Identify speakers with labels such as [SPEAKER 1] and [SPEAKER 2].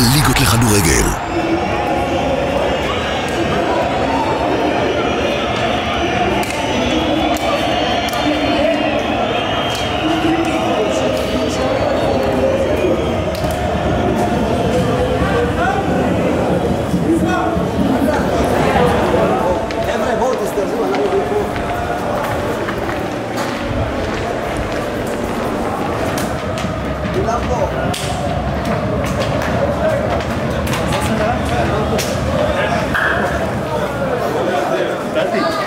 [SPEAKER 1] הליגות לכדורגל.
[SPEAKER 2] חבר'ה, Gracias.